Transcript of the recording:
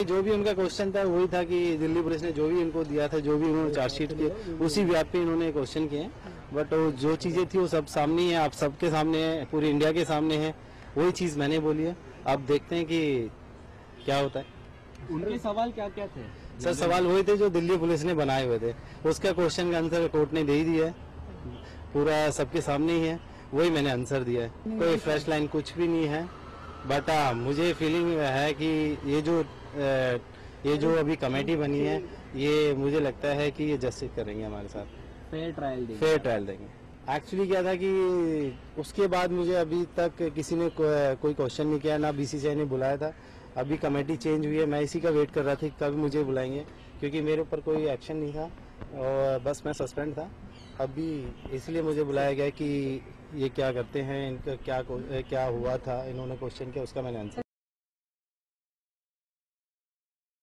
जो भी उनका क्वेश्चन था वही था कि दिल्ली पुलिस ने जो भी इनको दिया था जो भी उन्होंने चार्जशीट किए उसी व्याप पे इन्होंने क्वेश्चन किए हैं। बट वो जो चीज़ें थी वो सब सामने ही है आप सबके सामने है पूरी इंडिया के सामने है वही चीज़ मैंने बोली है। अब देखते हैं कि क्या होता है। उनके सवाल क्या क्या थे? सर सवाल वही थे जो दिल्ली पुलिस ने बनाए हुए थे। उसका क्वेश्चन का आंसर कोर्ट ने दे ही दिया है। पूरा सबके सामने ही है वही मैंने आंसर दिया है। कोई फ्रेश लाइन कुछ भी नहीं है। बट हाँ मुझे फीलिंग है कि ये जो ये जो अभी कमेटी बनी है ये मुझे लगता है कि ये जस्टिस करेंगे हमारे साथ। फेयर ट्रायल देंगे। फेयर ट्रायल देंगे। एक्चुअली क्या था कि उसके बाद मुझे अभी तक किसी ने को, कोई क्वेश्चन नहीं किया ना बीसीसीआई ने बुलाया था। अभी कमेटी चेंज हुई है मैं इसी का वेट कर रहा था कि कब मुझे बुलाएँगे क्योंकि मेरे ऊपर कोई एक्शन नहीं था और बस मैं सस्पेंड था। अभी इसलिए मुझे बुलाया गया कि ये क्या करते हैं, इनका क्या क्या हुआ था, इन्होंने क्वेश्चन किया, उसका मैंने आंसर